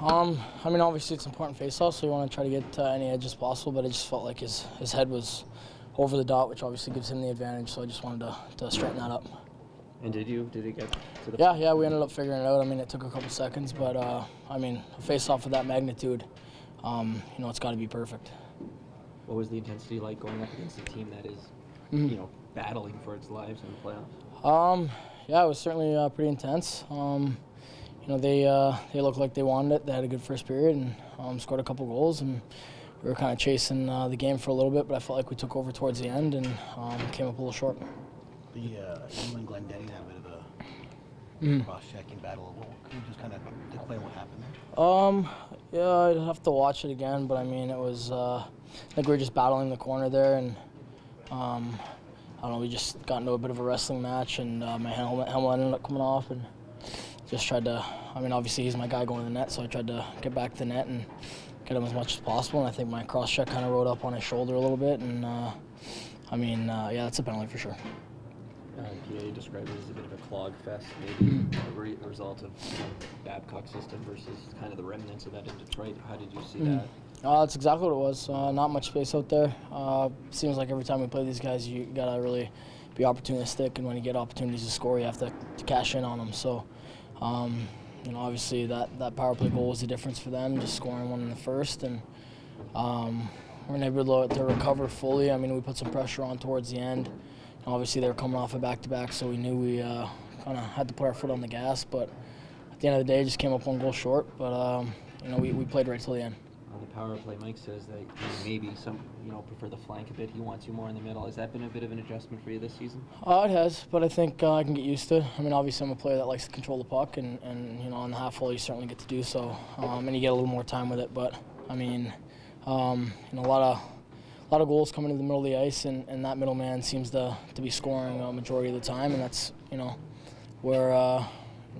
Um, I mean, obviously it's important face-off, so you want to try to get uh, any edge as possible. But I just felt like his his head was over the dot, which obviously gives him the advantage. So I just wanted to, to straighten that up. And did you? Did it get to the? Yeah, yeah, we ended up figuring it out. I mean, it took a couple seconds, but uh, I mean, a face-off of that magnitude, um, you know, it's got to be perfect. What was the intensity like going up against a team that is, Mhm. you know, battling for its lives in the playoffs? Um, yeah, it was certainly uh, pretty intense. Um, you know, they uh, they looked like they wanted it. They had a good first period and um, scored a couple goals, and we were kind of chasing uh, the game for a little bit. But I felt like we took over towards the end and um, came up a little short. The uh, you and had a bit of a Mhm. cross-checking battle. Can you just kind of explain what happened there? Um, yeah, I'd have to watch it again, but I mean, it was uh, I think we were just battling the corner there, and um, I don't know, we just got into a bit of a wrestling match, and uh, my helmet helmet ended up coming off, and just tried to. I mean, obviously he's my guy going to the net, so I tried to get back to the net and get him as much as possible, and I think my cross check kind of rode up on his shoulder a little bit, and uh, I mean, uh, yeah, that's a penalty for sure. Uh, PA described it as a bit of a clog fest, maybe a re- a result of you know, Babcock system versus kind of the remnants of that in Detroit. How did you see Mm. that? Uh, that's exactly what it was. Uh, not much space out there. Uh, seems like every time we play these guys, you gotta really be opportunistic, and when you get opportunities to score, you have to, to cash in on them. So, um, you know, obviously that, that power play goal was the difference for them, just scoring one in the first, and um, we're able to recover fully. I mean, we put some pressure on towards the end. And obviously, they were coming off a back-to-back, so we knew we uh, kind of had to put our foot on the gas. But at the end of the day, just came up one goal short. But um, you know, we, we played right till the end. Power play, Mike says that maybe some you know prefer the flank a bit. He wants you more in the middle. Has that been a bit of an adjustment for you this season? Uh, it has, but I think uh, I can get used to it. I mean, obviously, I'm a player that likes to control the puck, and, and you know, on the half wall, you certainly get to do so, um, and you get a little more time with it. But I mean, um, you know, a lot of a lot of goals coming to the middle of the ice, and, and that middle man seems to, to be scoring a majority of the time, and that's you know where uh,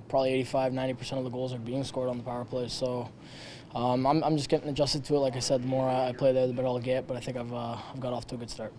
probably 85, 90 percent of the goals are being scored on the power play. So. Um, I'm, I'm just getting adjusted to it. Like I said, the more I play there, the better I'll get. But I think I've, uh, I've got off to a good start.